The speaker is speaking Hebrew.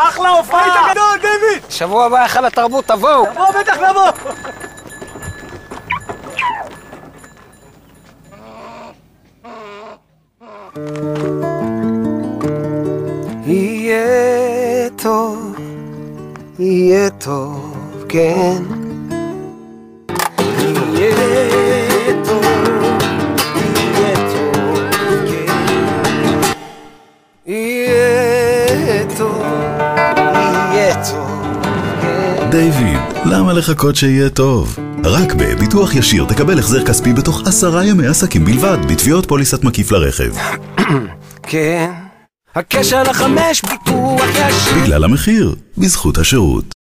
אחלה הופעה! היית גדול, דיוויד! שבוע הבא היכל התרבות, תבואו! בוא, בטח נבוא! יהיה טוב, יהיה טוב, כן. יהיה טוב, יהיה טוב, כן. יהיה טוב. דיוויד, למה לחכות שיהיה טוב? רק בביטוח ישיר תקבל החזר כספי בתוך עשרה ימי עסקים בלבד בתביעות פוליסת מקיף לרכב. כן. הקשר לחמש ביטוח ישיר. בגלל המחיר, בזכות השירות.